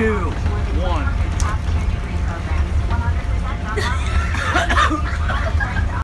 two, one.